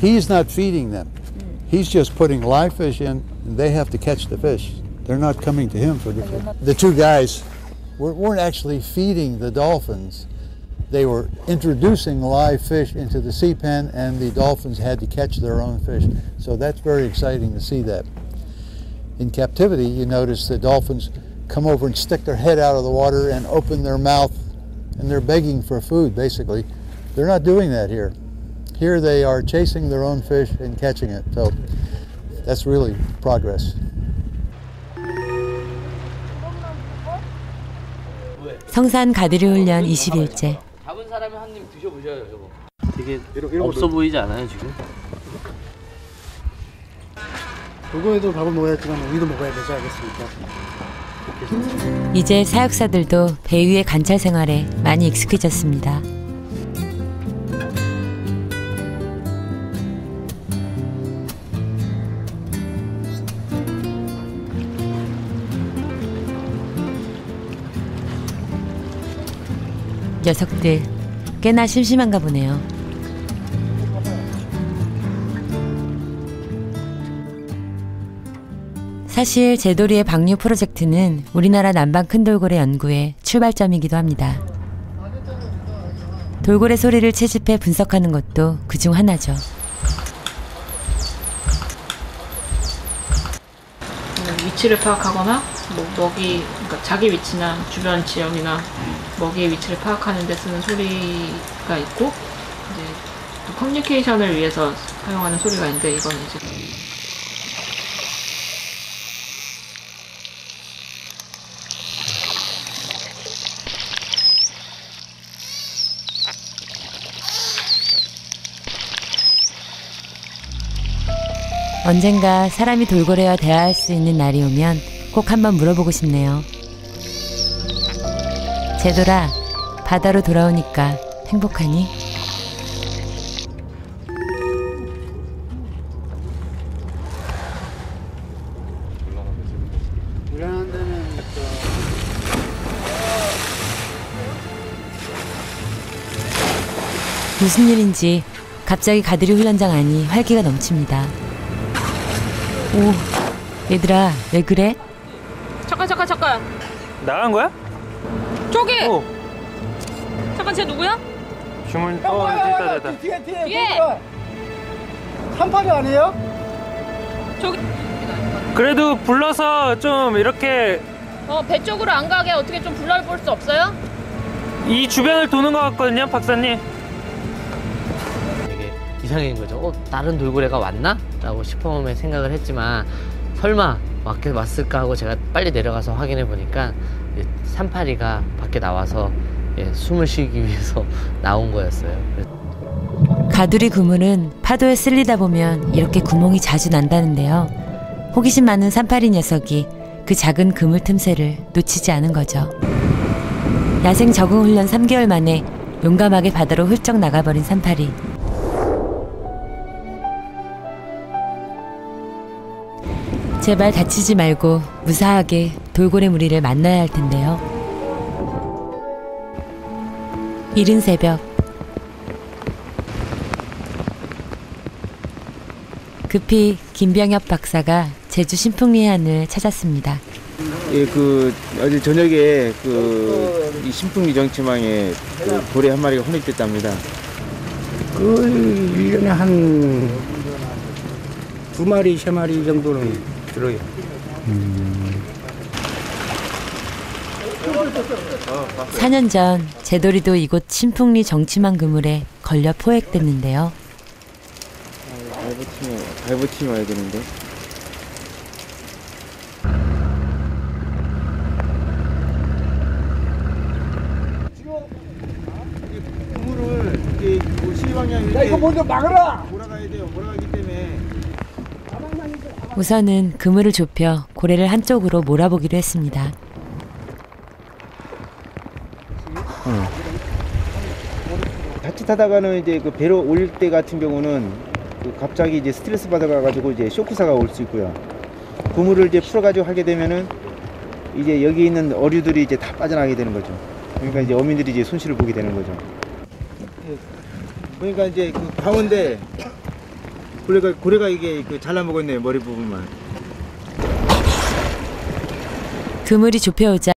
He's not feeding them. He's just putting live fish in, and they have to catch the fish. They're not coming to him for the fish. The two guys were- weren't actually feeding the dolphins. They were introducing live fish into the sea pen, and the dolphins had to catch their own fish. So that's very exciting to see that. In captivity, you notice the dolphins come over and stick their head out of the water and open their mouth, and they're begging for food, basically. They're not doing that here. Here they are chasing their own fish and catching it. So that's really progress. 성산 가드리 훈련 20일째. 잡은 사람이 한입 드셔보셔요 저거 되게 없어 보이지 않아요 지금? 그거에도 밥을 먹어야지만 우리도 먹어야 되지 않겠습니까? 이제 사육사들도 배 위의 관찰 생활에 많이 익숙해졌습니다. 녀석들 꽤나 심심한가 보네요. 사실 제도리의 방류 프로젝트는 우리나라 남방 큰 돌고래 연구의 출발점이기도 합니다. 돌고래 소리를 채집해 분석하는 것도 그중 하나죠. 음, 위치를 파악하거나 뭐 먹이 그러니까 자기 위치나 주변 지역이나 먹이의 위치를 파악하는 데 쓰는 소리가 있고 이제 또 커뮤니케이션을 위해서 사용하는 소리가 있는데 이건 이제 언젠가 사람이 돌고래와 대화할 수 있는 날이 오면 꼭 한번 물어보고 싶네요. 제돌아, 바다로 돌아오니까 행복하니? 무슨 일인지 갑자기 가드리 훈련장 안이 활기가 넘칩니다. 오, 얘들아, 왜 그래? 잠깐 잠깐 잠깐 나간 거야? 저기 어. 잠깐 쟤 누구야? 주문 어 됐다 됐다 뒤에 뒤에 뒤에! 한팔이 아니에요? 저기 그래도 불러서 좀 이렇게 어배 쪽으로 안 가게 어떻게 좀 불러볼 수 없어요? 이 주변을 도는 것 같거든요 박사님 되게 이상한 거죠 어? 다른 돌고래가 왔나? 라고 싶어음에 생각을 했지만 설마 왔, 왔을까 하고 제가 빨리 내려가서 확인해 보니까 산파리가 밖에 나와서 예, 숨을 쉬기 위해서 나온 거였어요 가두리 그물은 파도에 쓸리다 보면 이렇게 구멍이 자주 난다는데요. 호기심 많은 산파리 녀석이 그 작은 그물 틈새를 놓치지 않은 거죠. 야생 적응 훈련 3개월 만에 용감하게 바다로 훌쩍 나가버린 산파리. 제발 다치지 말고 무사하게 돌고래 무리를 만나야 할 텐데요. 이른 새벽 급히 김병엽 박사가 제주 신풍리해안을 찾았습니다. 예, 그 어제 저녁에 그이 신풍리 정치망에 그 고래 한 마리가 혼입됐답니다. 그 1년에 한 두 마리, 세 마리 정도는 들어요. 4년 전 제돌이도 이곳 신풍리 정치망 그물에 걸려 포획됐는데요. 발버팀 발버팀 와야 되는데. 그물을 이제 뭐 시방향 이렇게 야 이거 먼저 막으라. 몰아가야 돼요. 때문에 우선은 그물을 좁혀 고래를 한쪽으로 몰아보기로 했습니다. 자칫하다가는 이제 그 배로 올릴 때 같은 경우는 그 갑자기 이제 스트레스 받아가지고 이제 쇼크사가 올 수 있고요. 그물을 이제 풀어가지고 하게 되면은 이제 여기 있는 어류들이 이제 다 빠져나가게 되는 거죠. 그러니까 이제 어민들이 이제 손실을 보게 되는 거죠. 그러니까 이제 그 가운데 고래가 고래가 이게 그 잘라 먹었네 머리 부분만. 그물이 좁혀오자